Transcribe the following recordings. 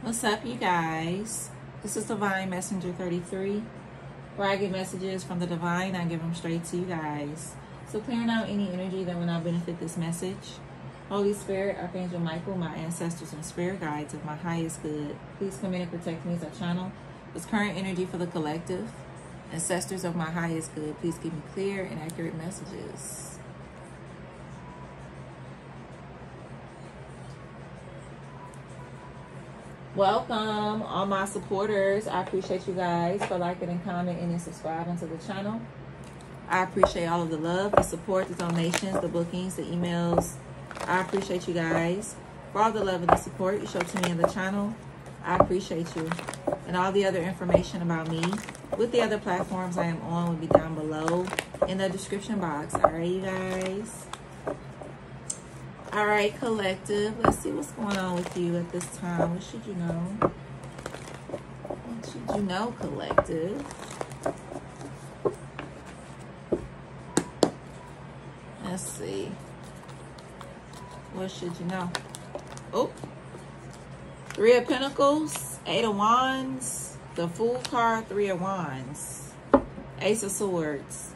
What's up, you guys? This is Divine Messenger 33, where I get messages from the divine. I give them straight to you guys. So, clearing out any energy that will not benefit this message. Holy Spirit, Archangel Michael, my ancestors and spirit guides of my highest good, please come in and protect me as I channel this current energy for the collective. Ancestors of my highest good, please give me clear and accurate messages. Welcome, all my supporters. I appreciate you guys for liking and commenting and subscribing to the channel. I appreciate all of the love, the support, the donations, the bookings, the emails. I appreciate you guys for all the love and the support you show to me in the channel. I appreciate you. And all the other information about me with the other platforms I am on will be down below in the description box. All right, you guys. All right, collective. Let's see what's going on with you at this time. What should you know? What should you know, collective? Let's see. What should you know? Oh, Three of Pentacles, Eight of Wands, the Fool card, Three of Wands, Ace of Swords.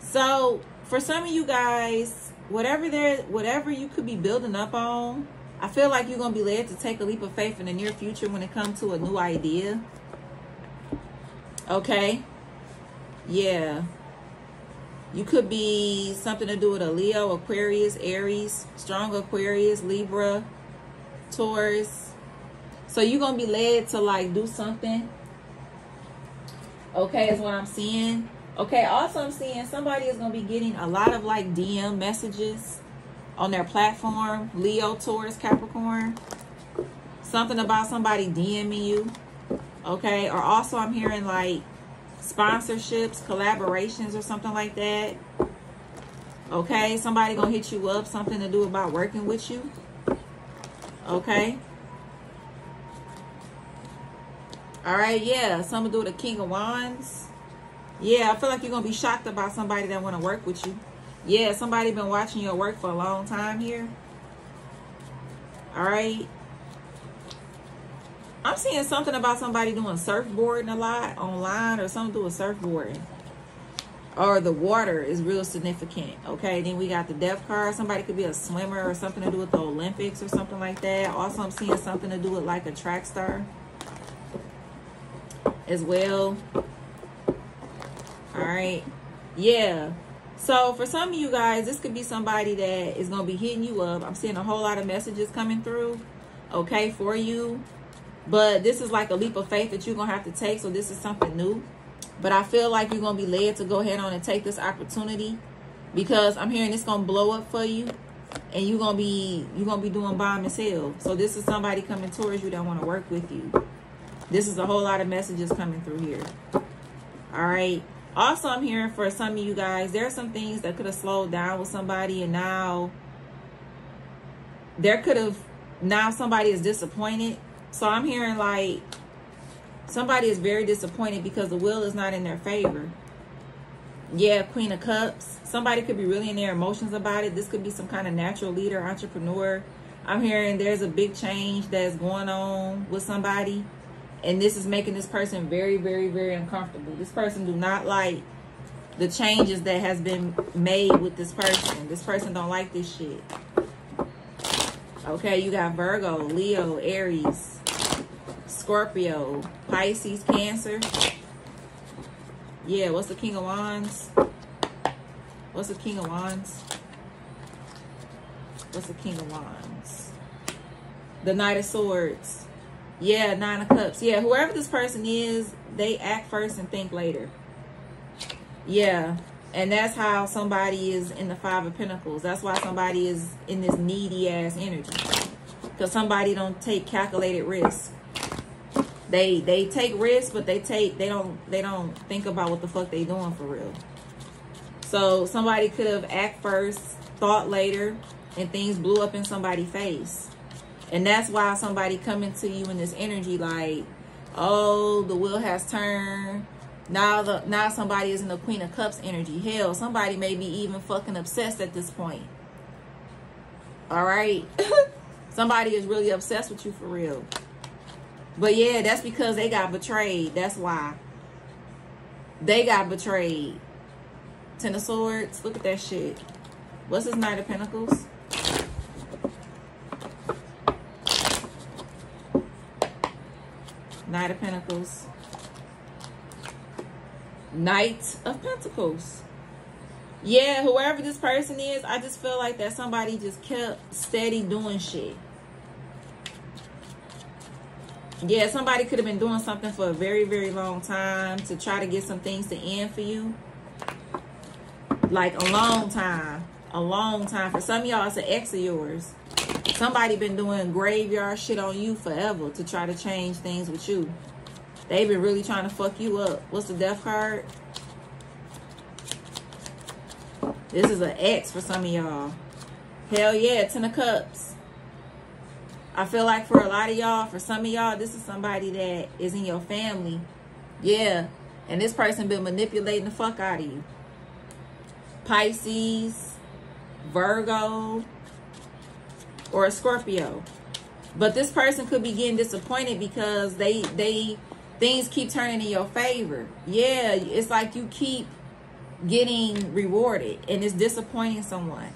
So, for some of you guys, whatever there whatever you could be building up on i feel like you're gonna be led to take a leap of faith in the near future when it comes to a new idea. Okay? Yeah. You could be something to do with a leo aquarius aries strong aquarius libra taurus. So you're gonna be led to like do something. Okay is what i'm seeing Okay, also I'm seeing somebody is going to be getting a lot of like DM messages on their platform. Leo, Taurus, Capricorn. Something about somebody DMing you. Okay, or also I'm hearing like sponsorships, collaborations or something like that. Okay, somebody going to hit you up, something to do about working with you. Okay. All right, yeah, something to do the King of Wands. Yeah, I feel like you're going to be shocked about somebody that want to work with you. Yeah, somebody been watching your work for a long time here. All right. I'm seeing something about somebody doing surfboarding a lot online or something doing surfboarding. Or the water is real significant. Okay, then we got the death card. Somebody could be a swimmer or something to do with the Olympics or something like that. Also, I'm seeing something to do with like a track star as well. All right. Yeah. So for some of you guys, this could be somebody that is going to be hitting you up. I'm seeing a whole lot of messages coming through, okay, for you. But this is like a leap of faith that you're going to have to take. So this is something new. But I feel like you're going to be led to go ahead on and take this opportunity because I'm hearing it's going to blow up for you and you're going to be you're going to be doing bomb as hell. So this is somebody coming towards you that want to work with you. This is a whole lot of messages coming through here. All right. Also, I'm hearing for some of you guys, there are some things that could have slowed down with somebody and now there could have, now somebody is disappointed. So I'm hearing like somebody is very disappointed because the will is not in their favor. Yeah, Queen of Cups. Somebody could be really in their emotions about it. This could be some kind of natural leader, entrepreneur. I'm hearing there's a big change that's going on with somebody and this is making this person very very very uncomfortable. This person do not like the changes that has been made with this person. This person don't like this shit. Okay you got virgo leo aries scorpio pisces cancer. Yeah what's the king of wands? What's the king of wands? What's the king of wands? The knight of swords yeah, nine of cups. Yeah, whoever this person is, they act first and think later. Yeah. And that's how somebody is in the five of pentacles. That's why somebody is in this needy ass energy. Because somebody don't take calculated risk. They they take risks, but they take they don't they don't think about what the fuck they doing for real. So somebody could have act first, thought later, and things blew up in somebody's face. And that's why somebody coming to you in this energy like, oh, the wheel has turned. Now the now somebody is in the Queen of Cups energy. Hell, somebody may be even fucking obsessed at this point. All right. somebody is really obsessed with you for real. But yeah, that's because they got betrayed. That's why. They got betrayed. Ten of Swords. Look at that shit. What's his Knight of Pentacles? Knight of Pentacles. Knight of Pentacles. Yeah, whoever this person is, I just feel like that somebody just kept steady doing shit. Yeah, somebody could have been doing something for a very, very long time to try to get some things to end for you. Like a long time. A long time. For some y'all, it's an ex of yours. Somebody been doing graveyard shit on you forever to try to change things with you. They've been really trying to fuck you up. What's the death card? This is an X for some of y'all. Hell yeah, Ten of Cups. I feel like for a lot of y'all, for some of y'all, this is somebody that is in your family. Yeah. And this person been manipulating the fuck out of you. Pisces, Virgo, or a Scorpio. But this person could be getting disappointed because they they things keep turning in your favor. Yeah, it's like you keep getting rewarded and it's disappointing someone.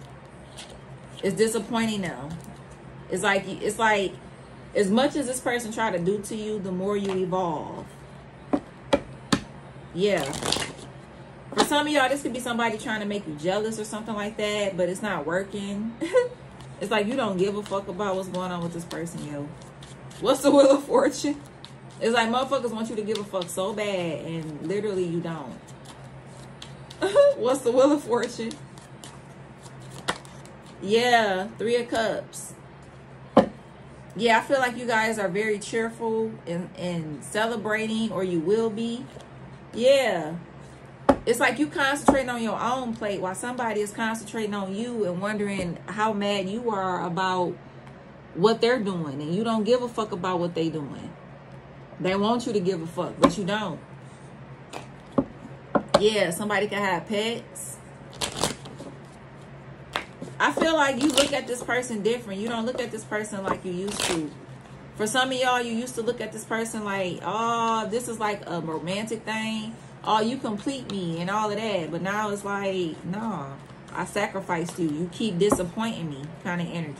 It's disappointing them. It's like it's like as much as this person try to do to you, the more you evolve. Yeah. For some of y'all, this could be somebody trying to make you jealous or something like that, but it's not working. it's like you don't give a fuck about what's going on with this person, yo. What's the Wheel of Fortune? It's like motherfuckers want you to give a fuck so bad, and literally you don't. What's the Wheel of Fortune? Yeah, Three of Cups. Yeah, I feel like you guys are very cheerful and, and celebrating, or you will be. Yeah. It's like you concentrating on your own plate while somebody is concentrating on you and wondering how mad you are about what they're doing. And you don't give a fuck about what they doing. They want you to give a fuck, but you don't. Yeah, somebody can have pets. I feel like you look at this person different. You don't look at this person like you used to. For some of y'all, you used to look at this person like, oh, this is like a romantic thing. Oh, you complete me and all of that. But now it's like, no, I sacrificed you. You keep disappointing me kind of energy.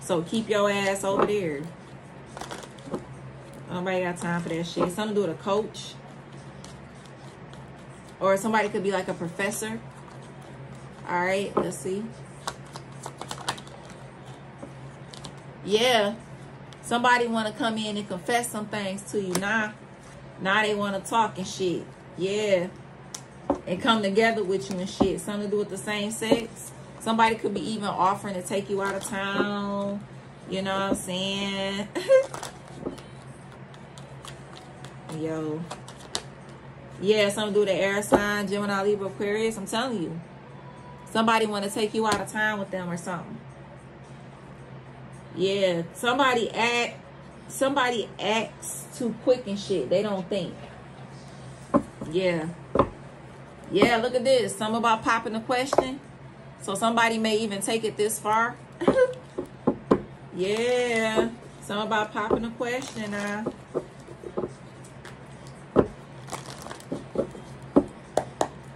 So keep your ass over there. Nobody got time for that shit. Something to do with a coach. Or somebody could be like a professor. All right, let's see. Yeah. Somebody want to come in and confess some things to you. Now, now they want to talk and shit. Yeah. And come together with you and shit. Something to do with the same sex. Somebody could be even offering to take you out of town. You know what I'm saying? Yo. Yeah, something to do with the air sign, Gemini, Libra, Aquarius. I'm telling you. Somebody want to take you out of town with them or something. Yeah, somebody act, somebody acts too quick and shit. They don't think. Yeah. Yeah, look at this. Something about popping the question. So somebody may even take it this far. yeah. Something about popping the question now.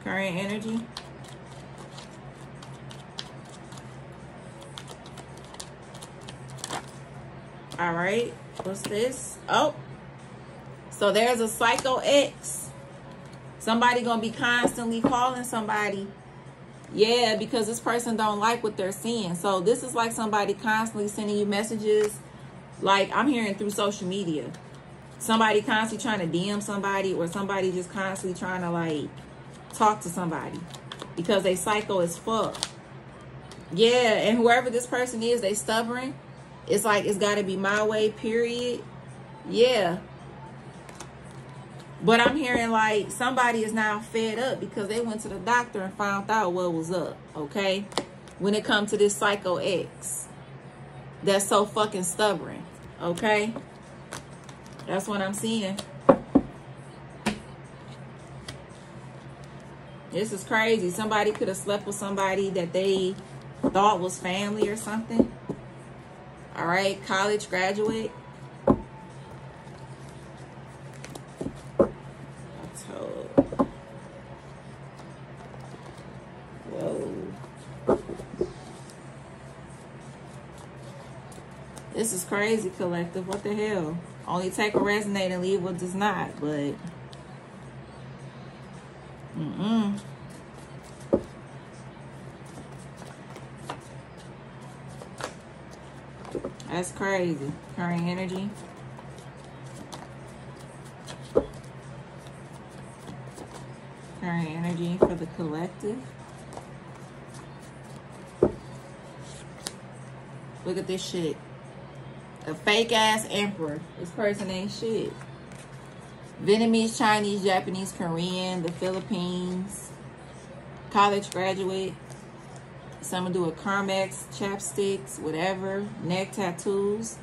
current energy. All right, what's this? Oh, so there's a psycho X. Somebody gonna be constantly calling somebody. Yeah, because this person don't like what they're seeing. So this is like somebody constantly sending you messages. Like I'm hearing through social media. Somebody constantly trying to DM somebody or somebody just constantly trying to like talk to somebody because they psycho as fuck. Yeah, and whoever this person is, they stubborn. It's like it's got to be my way, period. Yeah. But I'm hearing like somebody is now fed up because they went to the doctor and found out what was up, okay? When it comes to this psycho X that's so fucking stubborn, okay? That's what I'm seeing. This is crazy. Somebody could have slept with somebody that they thought was family or something. All right, college graduate. Oh. Whoa. This is crazy, collective. What the hell? Only take what resonate and leave what does not, but... Mm-mm. That's crazy. Current energy. Current energy for the collective. Look at this shit. A fake ass emperor. This person ain't shit. Vietnamese, Chinese, Japanese, Korean, the Philippines. College graduate. Some do a Carmex, chapsticks, whatever. Neck tattoos.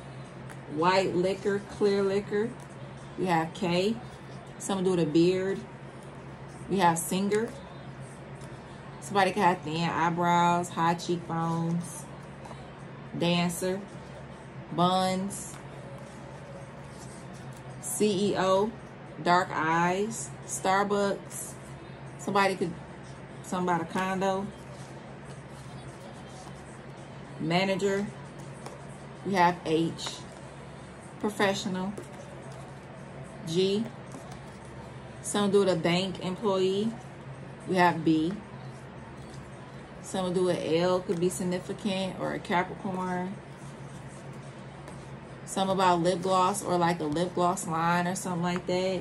White liquor, clear liquor. We have K. Some do a beard. We have singer. Somebody have thin eyebrows, high cheekbones. Dancer. Buns. CEO. Dark eyes. Starbucks. Somebody could, somebody a condo manager. We have H, professional. G, some do a bank employee. We have B. Some do an L, could be significant, or a Capricorn. Some about lip gloss or like a lip gloss line or something like that.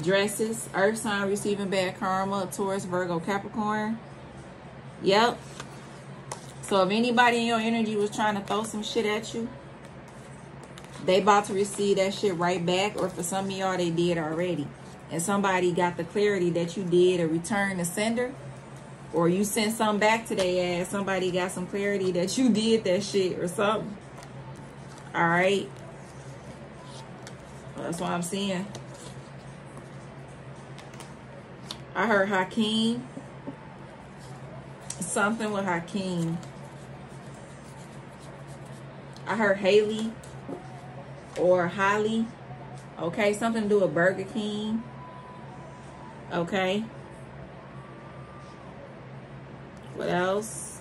Dresses, Earth sign receiving bad karma, Taurus, Virgo, Capricorn. Yep, so if anybody in your energy was trying to throw some shit at you, they about to receive that shit right back. Or for some of y'all, they did already. And somebody got the clarity that you did a return to sender. Or you sent something back to their ass. Somebody got some clarity that you did that shit or something. Alright. That's what I'm seeing. I heard Hakeem. Something with Hakeem. I heard Haley or Holly. Okay, something to do with Burger King. Okay. What else?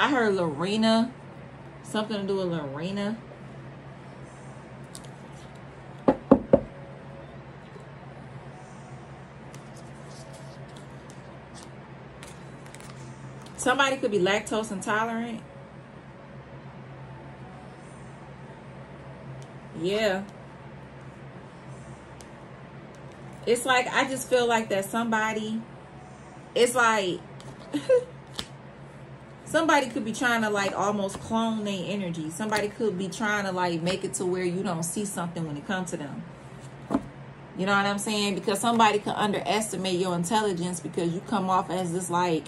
I heard Lorena. Something to do with Lorena. Somebody could be lactose intolerant. Yeah. It's like, I just feel like that somebody, it's like, somebody could be trying to like almost clone their energy. Somebody could be trying to like make it to where you don't see something when it comes to them. You know what I'm saying? Because somebody could underestimate your intelligence because you come off as this like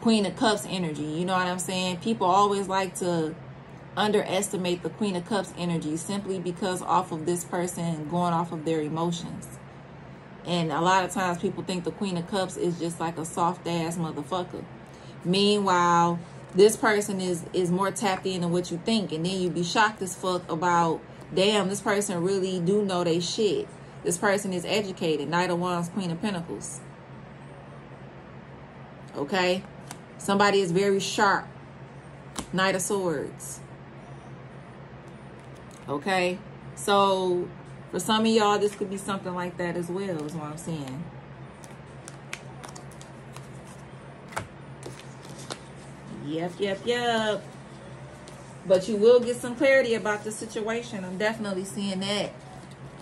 Queen of Cups energy. You know what I'm saying? People always like to underestimate the Queen of Cups energy simply because off of this person going off of their emotions. And a lot of times people think the Queen of Cups is just like a soft ass motherfucker. Meanwhile, this person is is more tapped into what you think and then you'd be shocked as fuck about damn this person really do know they shit. This person is educated. Knight of Wands, Queen of Pentacles. Okay? Somebody is very sharp. Knight of Swords. Okay? So, for some of y'all, this could be something like that as well, is what I'm saying. Yep, yep, yep. But you will get some clarity about the situation. I'm definitely seeing that.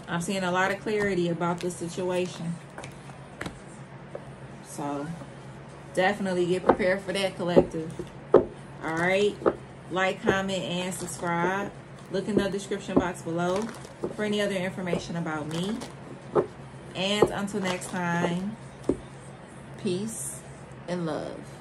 I'm seeing a lot of clarity about the situation. So definitely get prepared for that collective. All right. Like, comment, and subscribe. Look in the description box below for any other information about me. And until next time, peace and love.